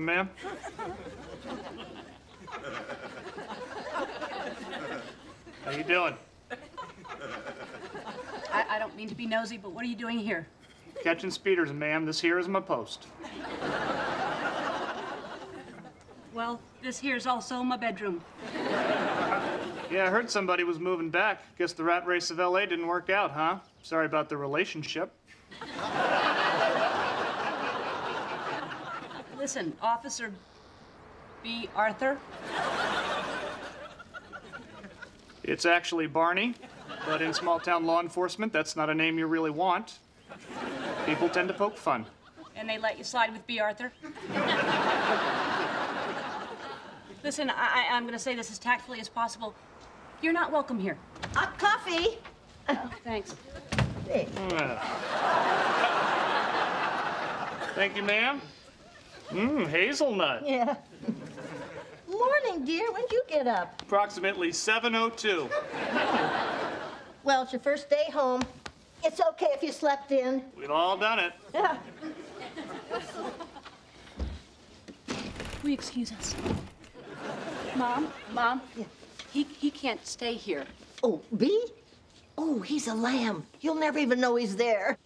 Morning, ma'am. How you doing? I, I don't mean to be nosy, but what are you doing here? Catching speeders, ma'am. This here is my post. Well, this here's also my bedroom. Yeah, I heard somebody was moving back. Guess the rat race of LA didn't work out, huh? Sorry about the relationship. Listen, Officer B. Arthur, It's actually Barney, but in small town law enforcement, that's not a name you really want. People tend to poke fun. and they let you slide with B. Arthur. Listen, I, I- I'm going to say this as tactfully as possible. You're not welcome here. Hot coffee. Oh, thanks. Thank you, ma'am. Mmm, hazelnut. yeah. Morning, dear. When'd you get up? Approximately 7.02. Well, it's your first day home. It's okay if you slept in. We've all done it. Yeah. Will you excuse us? Mom, Mom, Yeah. he, he can't stay here. Oh, B? Oh, he's a lamb. You'll never even know he's there.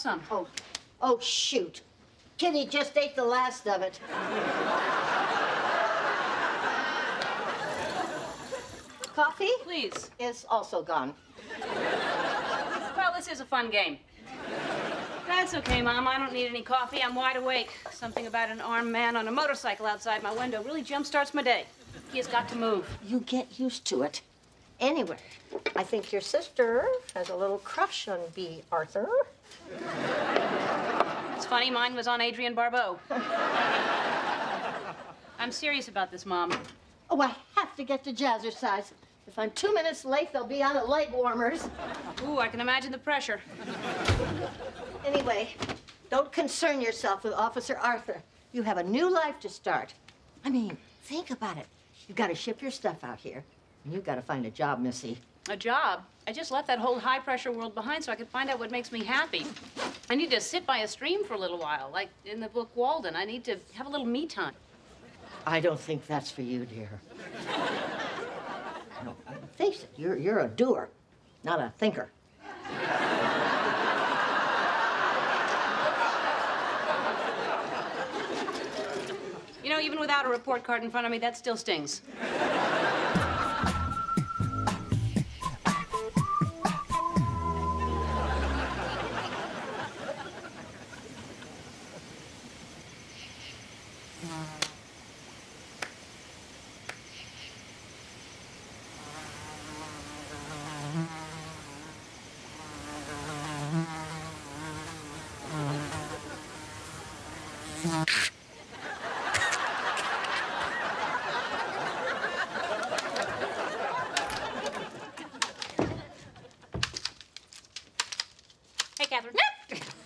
Some. Oh, oh, shoot. Kitty just ate the last of it. Coffee Please. is also gone. Well, this is a fun game. That's okay, Mom. I don't need any coffee. I'm wide awake. Something about an armed man on a motorcycle outside my window really jumpstarts my day. He has got to move. You get used to it. Anyway, I think your sister has a little crush on B. Arthur. It's funny, mine was on Adrienne Barbeau. I'm serious about this, Mom. Oh, I have to get to Jazzercise. If I'm two minutes late, they'll be on at leg warmers. Ooh, I can imagine the pressure. Anyway, don't concern yourself with Officer Arthur. You have a new life to start. I mean, think about it. You've got to ship your stuff out here, and you've got to find a job, Missy. A job? I just left that whole high pressure world behind so I could find out what makes me happy. I need to sit by a stream for a little while, like in the book Walden. I need to have a little me time. I don't think that's for you, dear. No, face it, you're, you're a doer, not a thinker. You know, even without a report card in front of me, that still stings. Hey, Catherine.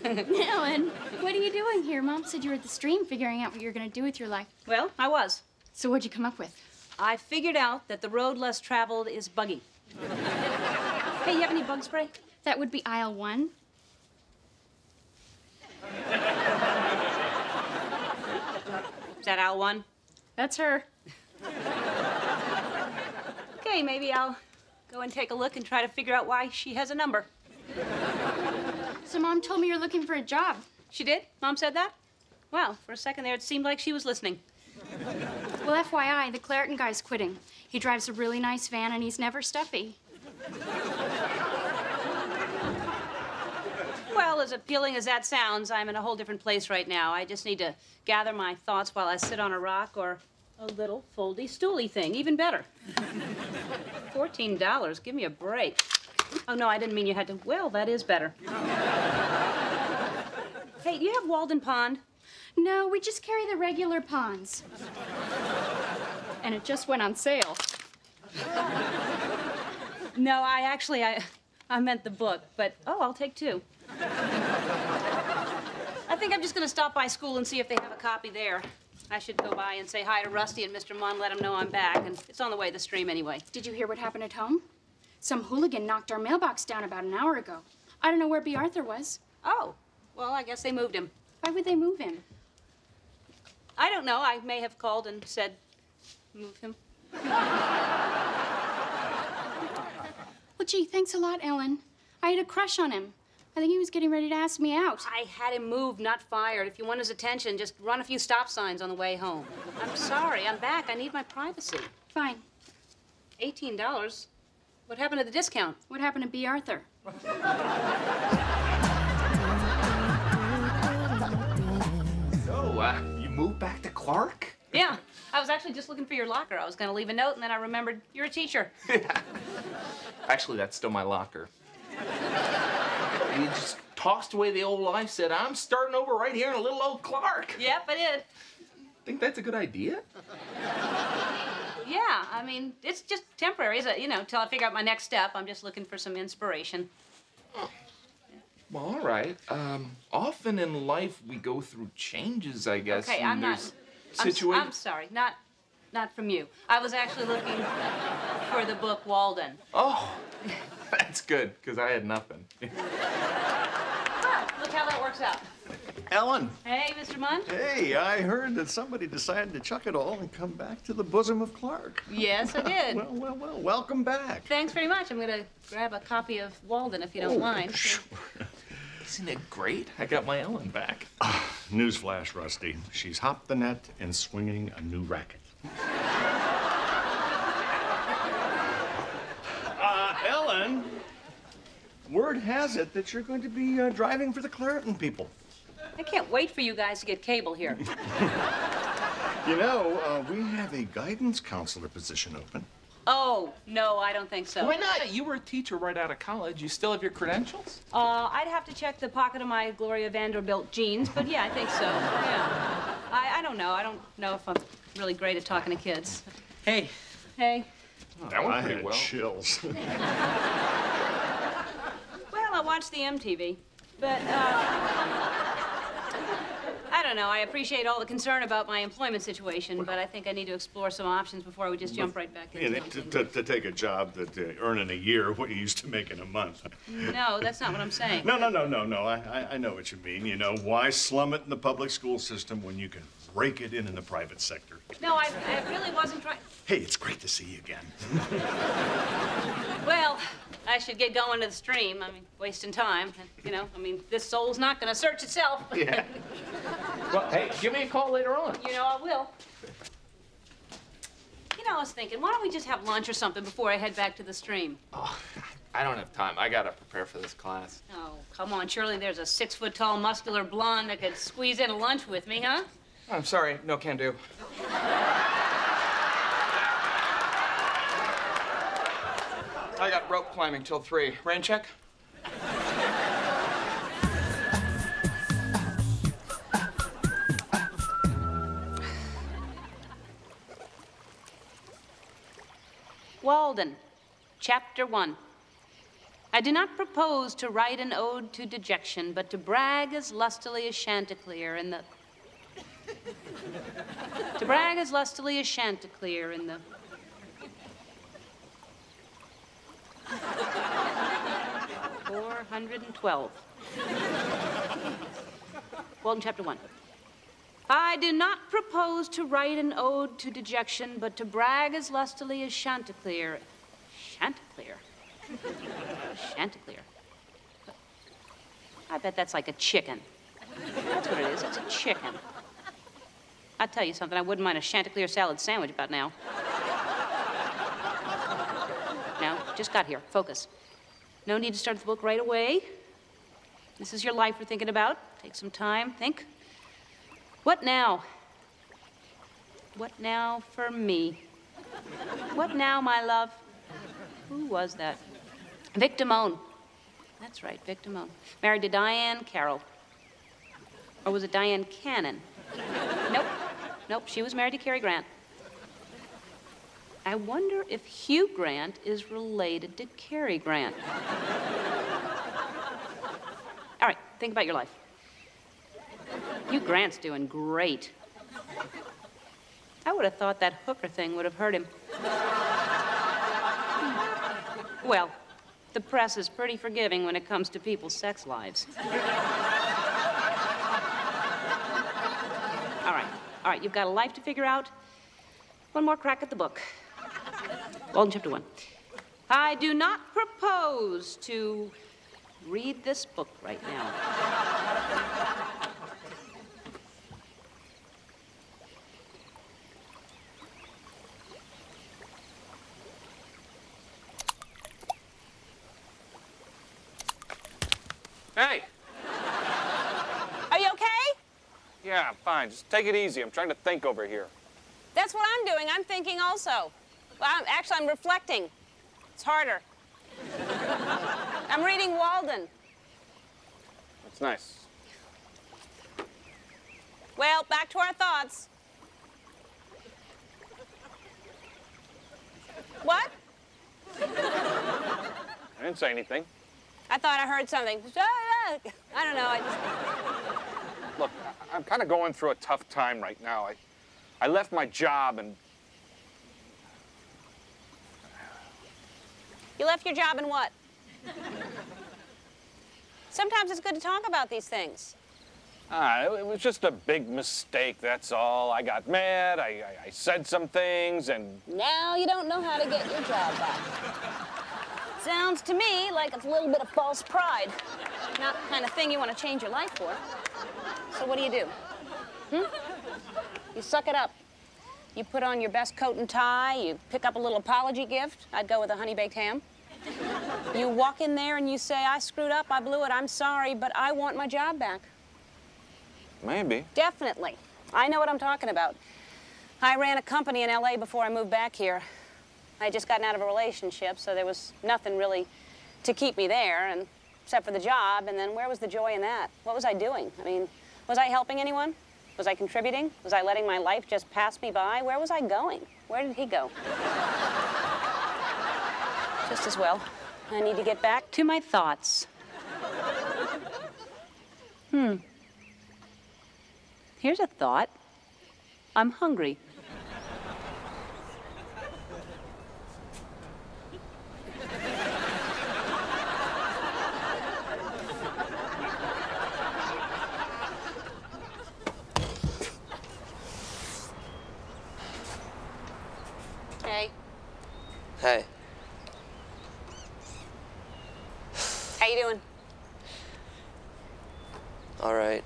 Ellen, what are you doing here? Mom said you were at the stream figuring out what you're going to do with your life. Well, I was. So what'd you come up with? I figured out that the road less traveled is buggy. hey, you have any bug spray? That would be aisle one. Is that aisle one? That's her. Okay, maybe I'll go and take a look and try to figure out why she has a number. So mom told me you're looking for a job. She did? Mom said that? Wow, for a second there, it seemed like she was listening. Well, FYI, the Clareton guy's quitting. He drives a really nice van and he's never stuffy. Well, as appealing as that sounds, I'm in a whole different place right now. I just need to gather my thoughts while I sit on a rock or A little foldy stooly thing, even better. Fourteen dollars. Give me a break. Oh no, I didn't mean you had to. Well, that is better. hey, do you have Walden Pond? No, we just carry the regular ponds. And it just went on sale. No, I actually I I meant the book, but oh, I'll take two. I think I'm just gonna stop by school and see if they have a copy there. I should go by and say hi to Rusty and Mr. Munn, let them know I'm back, and it's on the way to the stream anyway. Did you hear what happened at home? Some hooligan knocked our mailbox down about an hour ago. I don't know where B. Arthur was. Oh, well, I guess they moved him. Why would they move him? I don't know. I may have called and said, move him. Well, gee, thanks a lot, Ellen. I had a crush on him. I think he was getting ready to ask me out. I had him moved, not fired. If you want his attention, just run a few stop signs on the way home. I'm sorry. I'm back. I need my privacy. Fine. $18? What happened to the discount? What happened to B. Arthur? So, uh, you moved back to Clark? Yeah. I was actually just looking for your locker. I was going to leave a note, and then I remembered you're a teacher. Actually, that's still my locker. You just tossed away the old life, said, I'm starting over right here in a little old Clark. Yep, I did. Think that's a good idea? Yeah, I mean, it's just temporary, is it? You know, till I figure out my next step. I'm just looking for some inspiration. Well, all right. Um, often in life we go through changes, I guess. Okay, I'm not. there's I'm, I'm sorry, not, not from you. I was actually looking for the book Walden. Oh, that's good, because I had nothing. Well, look how that works out. Ellen, Hey, Mr. Munn. hey, I heard that somebody decided to chuck it all and come back to the bosom of Clark. Yes, I did. Well, well, well, welcome back. Thanks very much. I'm gonna grab a copy of Walden if you don't Oh, mind. sure. Isn't it great? I got my Ellen back. Ah, newsflash, Rusty. She's hopped the net and swinging a new racket. uh, Ellen, word has it that you're going to be uh, driving for the Clareton people. I can't wait for you guys to get cable here. You know, uh, we have a guidance counselor position open. Oh, no, I don't think so. Why not? You were a teacher right out of college. You still have your credentials? Uh, I'd have to check the pocket of my Gloria Vanderbilt jeans, but yeah, I think so. Yeah. I, I don't know. I don't know if I'm really great at talking to kids. Hey, Hey. that went I pretty had well. chills. I the MTV, but uh, I don't know. I appreciate all the concern about my employment situation, but I think I need to explore some options before we just jump right back into And to, to, to take a job that uh, earn in a year what you used to make in a month. No, that's not what I'm saying. No, no, no, no, no. I, I, I know what you mean. You know, why slum it in the public school system when you can rake it in in the private sector? No, I, I really wasn't trying. Hey, it's great to see you again. Well, I should get going to the stream. I mean, wasting time. You know, I mean, this soul's not going to search itself. Yeah. well, hey, give me a call later on. You know I will. You know, I was thinking, why don't we just have lunch or something before I head back to the stream? Oh, I don't have time. I gotta prepare for this class. Oh, come on. Surely there's a six foot tall, muscular blonde that could squeeze in a lunch with me, huh? I'm sorry, no can do. I got rope climbing till three. Rain check? Walden, Chapter 1. I do not propose to write an ode to dejection, but to brag as lustily as Chanticleer in the. to brag as lustily as Chanticleer in the. Four hundred and twelve. Walden, chapter one. I do not propose to write an ode to dejection, but to brag as lustily as Chanticleer. Chanticleer? Chanticleer. I bet that's like a chicken. That's what it is. It's a chicken. I'll tell you something. I wouldn't mind a Chanticleer salad sandwich about now. Just got here. Focus. No need to start the book right away. This is your life we're thinking about. Take some time. Think. What now? What now for me? What now, my love? Who was that? Vic Damone. That's right, Vic Damone. Married to Diahann Carroll. Or was it Dyan Cannon? Nope. Nope, she was married to Cary Grant. I wonder if Hugh Grant is related to Cary Grant. All right, think about your life. Hugh Grant's doing great. I would have thought that hooker thing would have hurt him. Well, the press is pretty forgiving when it comes to people's sex lives. all right, all right, you've got a life to figure out. One more crack at the book. Walden, chapter one. I do not propose to read this book right now. Hey! Are you okay? Yeah, fine. Just take it easy. I'm trying to think over here. That's what I'm doing. I'm thinking also. I'm, actually, I'm reflecting. It's harder. I'm reading Walden. That's nice. Well, back to our thoughts. What? I didn't say anything. I thought I heard something. I don't know. I just... Look, I'm kind of going through a tough time right now. I, I left my job and You left your job and what? Sometimes it's good to talk about these things. ah, it, was just a big mistake. That's all. I got mad. I, I, I said some things, and Now you don't know how to get your job back. Sounds to me like it's a little bit of false pride. Not the kind of thing you want to change your life for. So what do you do? Hmm? You suck it up. You put on your best coat and tie, you pick up a little apology gift. I'd go with a honey baked ham. You walk in there and you say, I screwed up, I blew it, I'm sorry, but I want my job back. maybe. Definitely. I know what I'm talking about. I ran a company in LA before I moved back here. I had just gotten out of a relationship, so there was nothing really to keep me there, and except for the job. And then where was the joy in that? What was I doing? I mean, was I helping anyone? Was I contributing? Was I letting my life just pass me by? Where was I going? Where did he go? just as well. I need to get back To my thoughts. Hmm. Here's a thought. I'm hungry. Hey, Hey, how you doing? all right.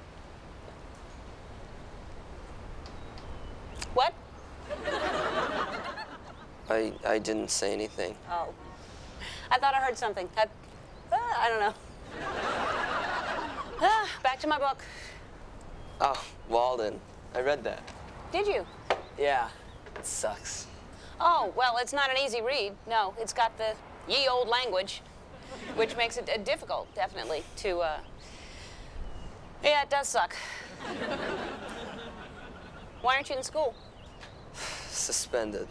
What? I I didn't say anything. Oh. I thought I heard something. I, ah, I don't know. Ah, back to my book. Oh, Walden. I read that. Did you? Yeah, it sucks. Oh, well, it's not an easy read. No, it's got the ye old language, which makes it uh, difficult, definitely, to, uh... Yeah, it does suck. Why aren't you in school? Suspended.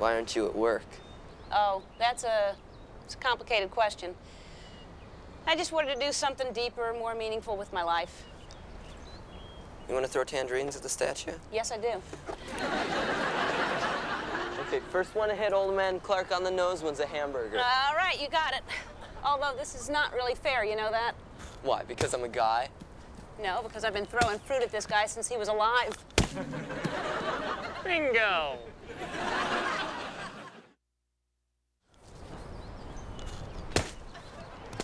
Why aren't you at work? Oh, that's a, it's a complicated question. I just wanted to do something deeper, more meaningful with my life. You want to throw tangerines at the statue? Yes, I do. Okay, first one to hit old man Clark on the nose wins a hamburger. All right, you got it. Although this is not really fair, you know that? Why? Because I'm a guy? No, because I've been throwing fruit at this guy since he was alive. Bingo!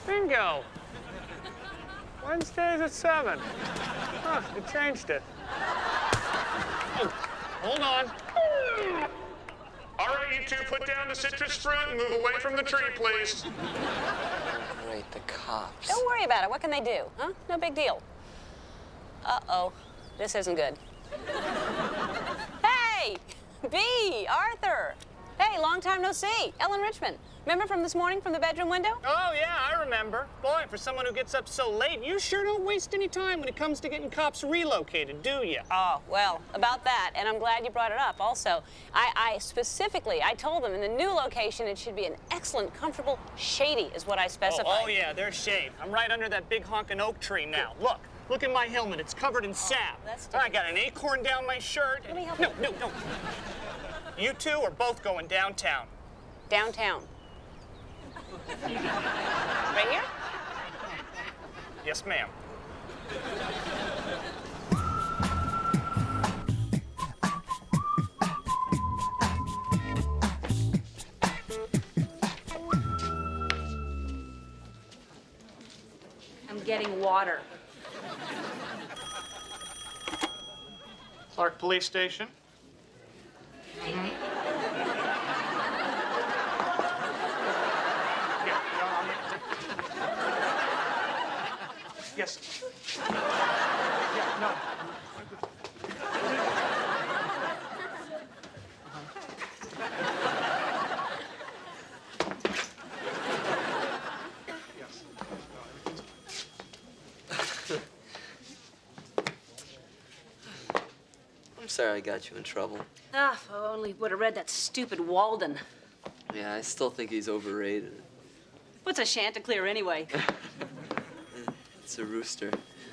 Bingo! Wednesdays at 7. Huh, you changed it. Oh, hold on. All right, you two, put down the citrus fruit and move away from the tree, please. Great, the cops. Don't worry about it. What can they do? Huh? No big deal. Uh-oh. This isn't good. Hey, B, Arthur. Hey, long time no see. Ellen Richmond. Remember from this morning from the bedroom window? Oh, yeah, I remember. Boy, for someone who gets up so late, you sure don't waste any time when it comes to getting cops relocated, do you? Oh, well, about that, and I'm glad you brought it up. Also, I, I specifically, I told them in the new location it should be an excellent, comfortable, shady is what I Oh, specified. oh, yeah, they're shaved. I'm right under that big honkin' oak tree now. Look, look at my helmet. It's covered in oh, sap. that's I got an acorn down my shirt. Let me help no, you. no, no. You two are both going downtown. Downtown. Right here? Yes, ma'am. I'm getting water. Clark Police Station. Yeah, Yes. Yeah, no. Yes. I'm sorry I got you in trouble. Ah, if I only would have read that stupid Walden. Yeah, I still think he's overrated. What's a Chanticleer anyway? It's a rooster.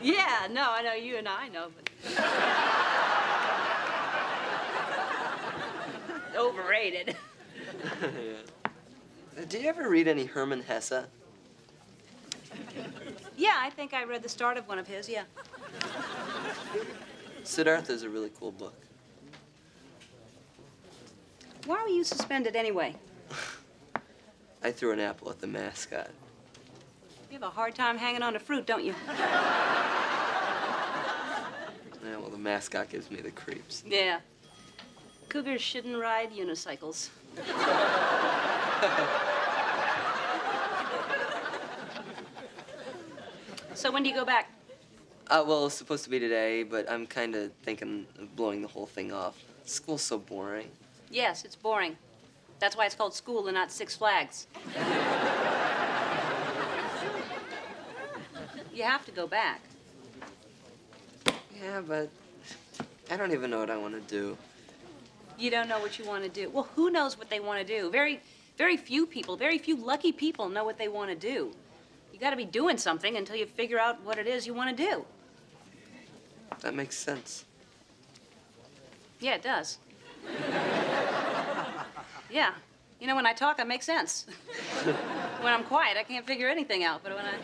yeah, no, I know you and I know, but. Overrated. Uh, Did you ever read any Hermann Hesse? Yeah, I think I read the start of one of his, yeah. Siddhartha is a really cool book. Why were you suspended anyway? I threw an apple at the mascot. You have a hard time hanging on to fruit, don't you? Yeah, well, the mascot gives me the creeps. Yeah. Cougars shouldn't ride unicycles. so when do you go back? Uh, well, it's supposed to be today, but I'm kind of thinking of blowing the whole thing off. School's so boring. Yes, it's boring. That's why it's called school and not Six Flags. you have to go back. Yeah, but I don't even know what I want to do. You don't know what you want to do. Well, who knows what they want to do? Very, very few people, very few lucky people know what they want to do. You got to be doing something until you figure out what it is you want to do. That makes sense. Yeah, it does. Yeah. You know, when I talk, I make sense. when I'm quiet, I can't figure anything out. But when I.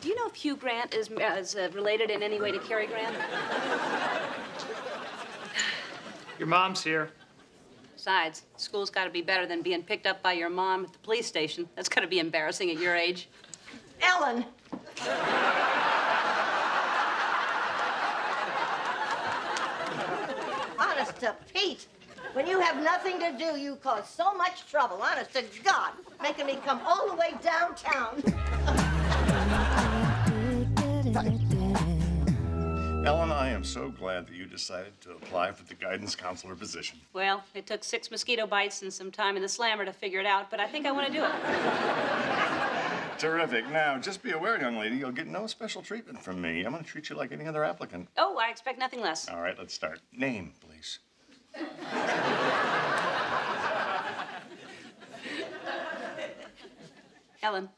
Do you know if Hugh Grant is, uh, is uh, related in any way to Cary Grant? Your mom's here. Besides, school's got to be better than being picked up by your mom at the police station. That's got to be embarrassing at your age. Ellen! Honest to Pete, when you have nothing to do, you cause so much trouble. Honest to God, making me come all the way downtown. Ellen, I am so glad that you decided to apply for the guidance counselor position. Well, it took six mosquito bites and some time in the slammer to figure it out, but I think I want to do it. Terrific. Now, just be aware, young lady, you'll get no special treatment from me. I'm going to treat you like any other applicant. Oh, I expect nothing less. All right, let's start. Name, please. Ellen.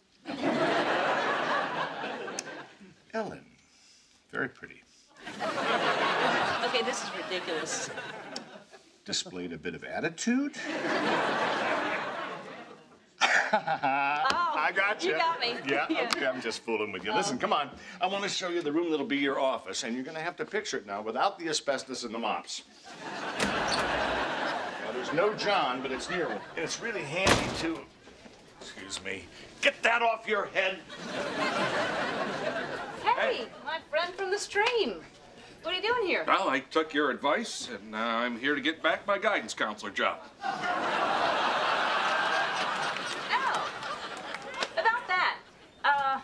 Ellen. Very pretty. Okay, this is ridiculous. Displayed a bit of attitude. Oh, I got you. you got me. Yeah, Yeah. okay, I'm just fooling with you. Listen, oh. come on. I want to show you the room that'll be your office, and you're going to have to picture it now without the asbestos and the mops. There's no John, but it's near one. And it's really handy to... Excuse me. Get that off your head. Harry, hey. my friend from the stream. What are you doing here? Well, I took your advice, and uh, I'm here to get back my guidance counselor job. Oh, about that, uh,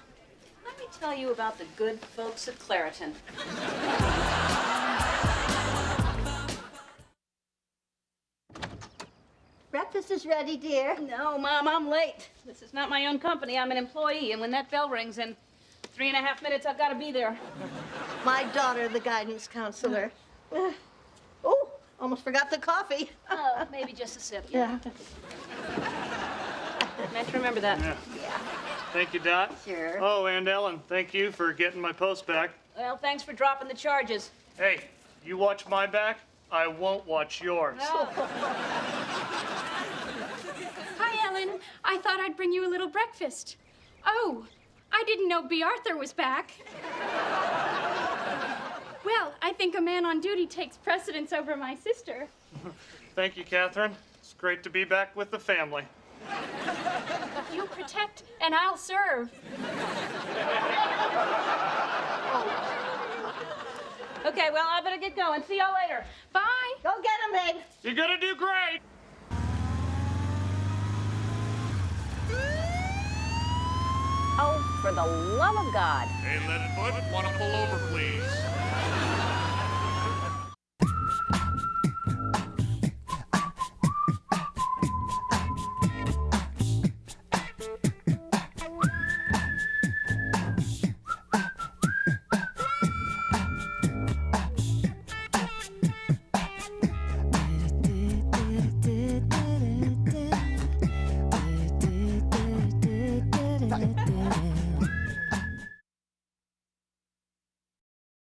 let me tell you about the good folks at Claritin. Breakfast ready, dear. No, Mom, I'm late. This is not my own company. I'm an employee, and when that bell rings in three and a half minutes, I've got to be there. My daughter, the guidance counselor. Uh, oh, almost forgot the coffee. Oh, maybe just a sip. Yeah. Meant to remember that. Yeah. Thank you, Dot. Sure. Oh, and Ellen, thank you for getting my post back. Well, thanks for dropping the charges. Hey, you watch my back, I won't watch yours. Hi, Ellen. I thought I'd bring you a little breakfast. Oh, I didn't know B. Arthur was back. well, I think a man on duty takes precedence over my sister. Thank you, Catherine. It's great to be back with the family. You protect, and I'll serve. Okay, well, I better get going. See y'all later. Bye. Go get him, babe. You're gonna do great. Oh, for the love of God. Hey, Leadfoot, wanna pull over, please?